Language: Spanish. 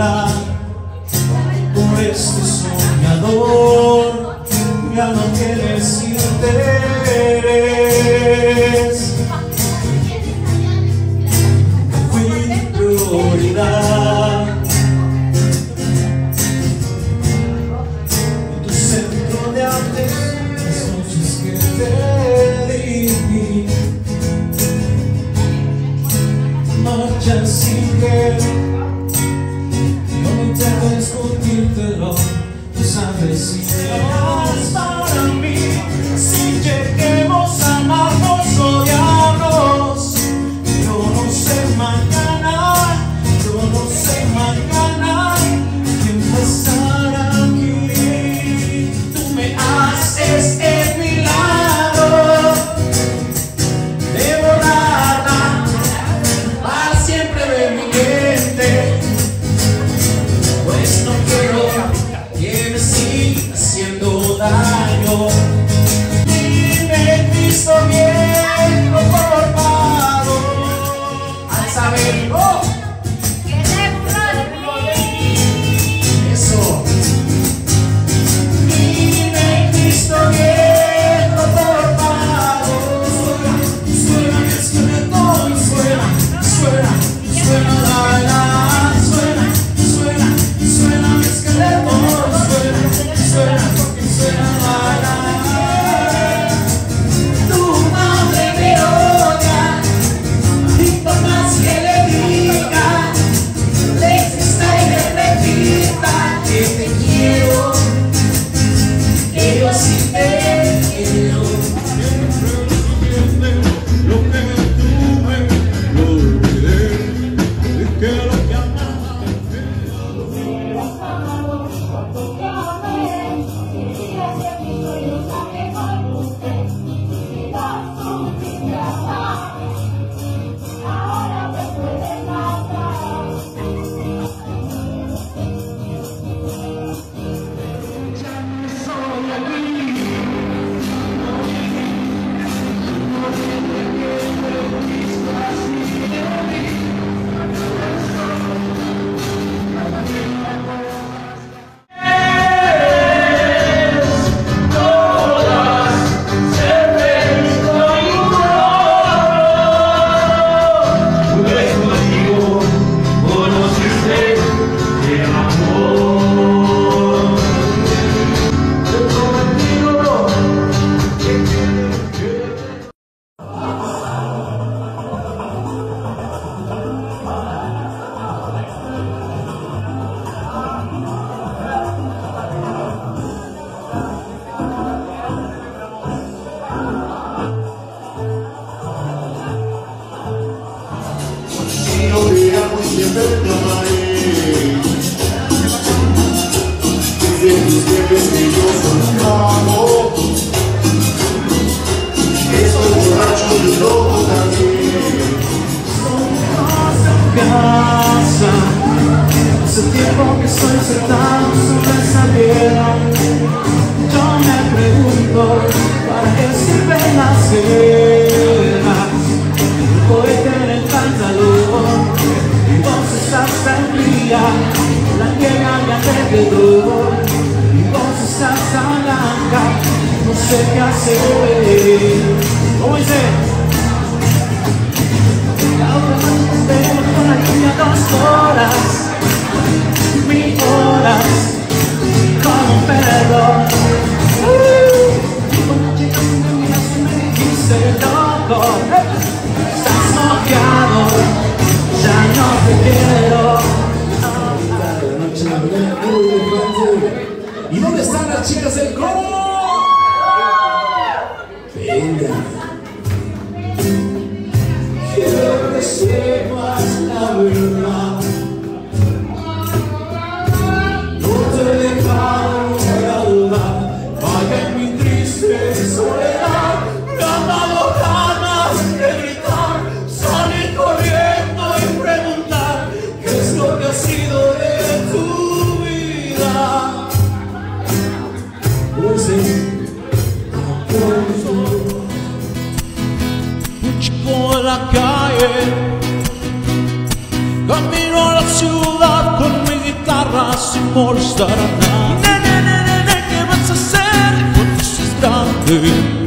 temblar por este soñador. Ya no tienes interés fui prioridad. Y tu centro de atención es que te di marcha sin que você perdoarei Dizer que os teus beijos são amor. Estou rádio um novo caminho Sou graça, graça. Tem qualquer sonho, você tá día la tierra me hace alrededor y con sus alas no sé qué hacer. ¿Cómo dice? ¿Y dónde están las chicas del coro? Venga. Quiero que sepas la verdad. No te he dejado. Vaya en mi triste soledad. calle. Camino a la ciudad con mi guitarra sin molestar a nadie. ¿Qué vas a hacer cuando seas grande?